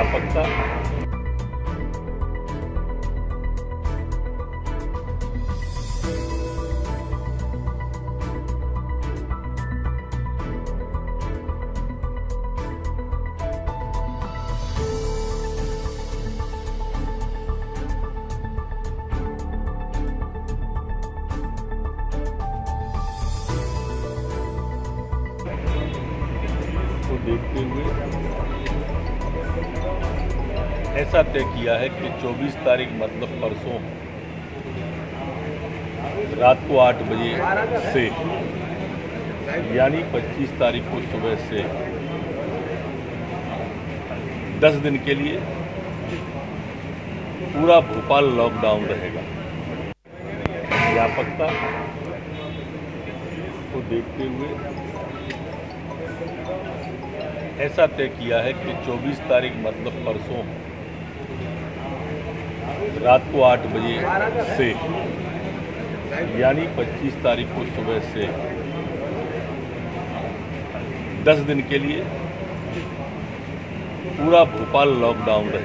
व्यापकता। देखते हुए ऐसा तय किया है कि 24 तारीख मतलब परसों, रात को 8 बजे से, यानी 25 तारीख को सुबह से 10 दिन के लिए पूरा भोपाल लॉकडाउन रहेगा। व्यापकता को देखते हुए ऐसा तय किया है कि 24 तारीख मतलब परसों, रात को 8 बजे से, यानी 25 तारीख को सुबह से 10 दिन के लिए पूरा भोपाल लॉकडाउन रहे।